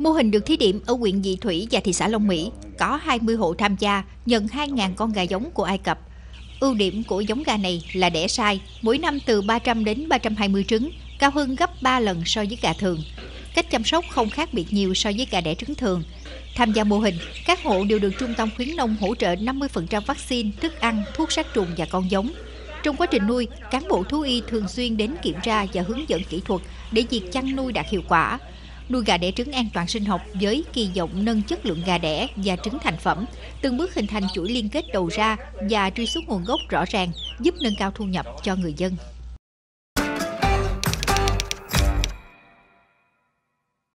Mô hình được thí điểm ở huyện Dị Thủy và thị xã Long Mỹ, có 20 hộ tham gia, nhận 2.000 con gà giống của Ai Cập. Ưu điểm của giống gà này là đẻ sai, mỗi năm từ 300 đến 320 trứng, cao hơn gấp 3 lần so với gà thường. Cách chăm sóc không khác biệt nhiều so với gà đẻ trứng thường. Tham gia mô hình, các hộ đều được Trung tâm khuyến nông hỗ trợ 50% vaccine, thức ăn, thuốc sát trùng và con giống. Trong quá trình nuôi, cán bộ thú y thường xuyên đến kiểm tra và hướng dẫn kỹ thuật để việc chăn nuôi đạt hiệu quả. Nuôi gà đẻ trứng an toàn sinh học với kỳ vọng nâng chất lượng gà đẻ và trứng thành phẩm, từng bước hình thành chuỗi liên kết đầu ra và truy xuất nguồn gốc rõ ràng, giúp nâng cao thu nhập cho người dân.